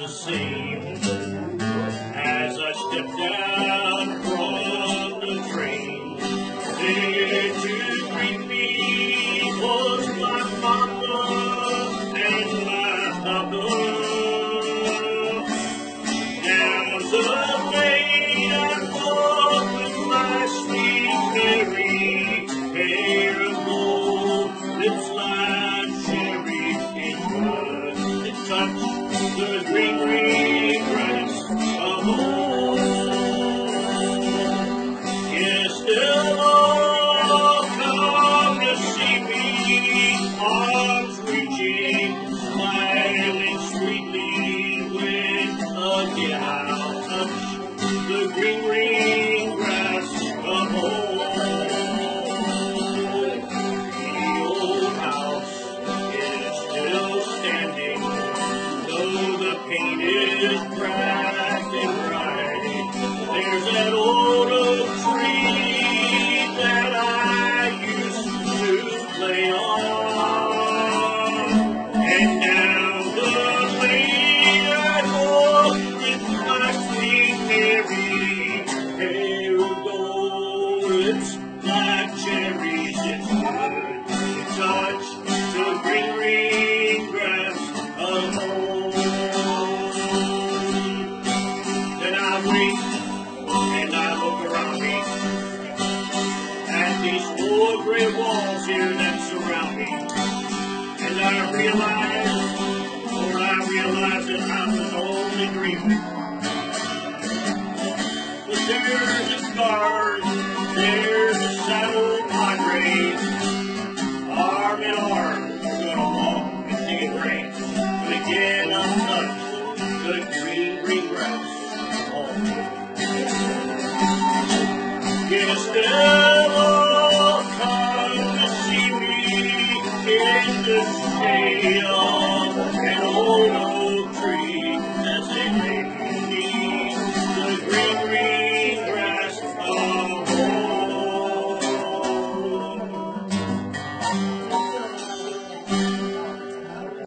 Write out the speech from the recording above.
the same as I stepped down from the train. There to greet me was my mama and my papa. Down the lane I walk with my sweet Mary, hair of gold, lips like cherry in touch the green I'll touch the green, green grass home. The old house is still standing, though the paint is cracked and bright. There's that old these four gray walls here that surround me. And I realize, or I realize that I was only dreaming. Yes, they'll all come to see me in the shade